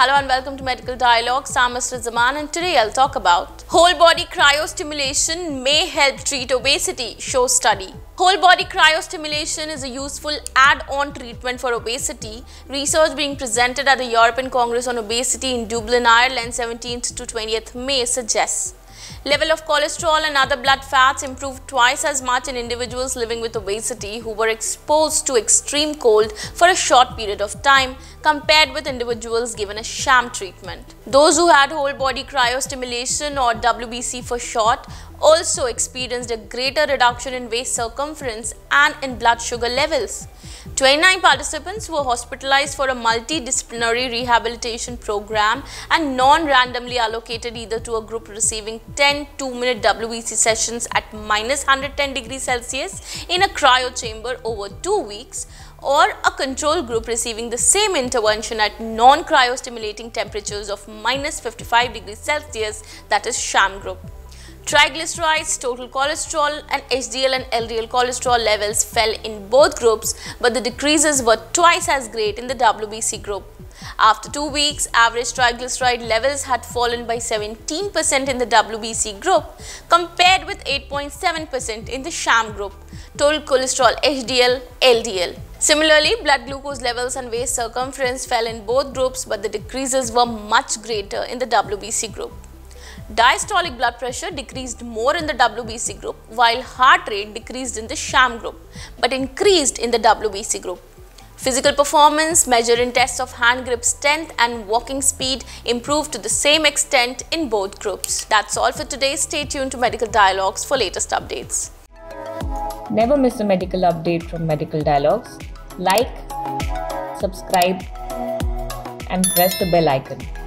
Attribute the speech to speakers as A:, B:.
A: Hello and welcome to Medical Dialogues. I'm Mr. Zaman and today I'll talk about whole body cryostimulation may help treat obesity, show study. Whole body cryostimulation is a useful add-on treatment for obesity. Research being presented at the European Congress on Obesity in Dublin, Ireland 17th to 20th May suggests Level of cholesterol and other blood fats improved twice as much in individuals living with obesity who were exposed to extreme cold for a short period of time compared with individuals given a sham treatment. Those who had whole body cryostimulation or WBC for short also experienced a greater reduction in waist circumference and in blood sugar levels. 29 participants were hospitalized for a multidisciplinary rehabilitation program and non-randomly allocated either to a group receiving 10 2-minute WBC sessions at minus 110 degrees Celsius in a cryo chamber over 2 weeks or a control group receiving the same intervention at non-cryostimulating temperatures of minus 55 degrees Celsius that is sham group. Triglycerides, total cholesterol and HDL and LDL cholesterol levels fell in both groups but the decreases were twice as great in the WBC group. After two weeks, average triglyceride levels had fallen by 17% in the WBC group compared with 8.7% in the sham group. Total cholesterol HDL, LDL. Similarly, blood glucose levels and waist circumference fell in both groups but the decreases were much greater in the WBC group. Diastolic blood pressure decreased more in the WBC group while heart rate decreased in the sham group but increased in the WBC group. Physical performance measured in tests of hand grip strength and walking speed improved to the same extent in both groups. That's all for today. Stay tuned to Medical Dialogues for latest updates.
B: Never miss a medical update from Medical Dialogues. Like, subscribe, and press the bell icon.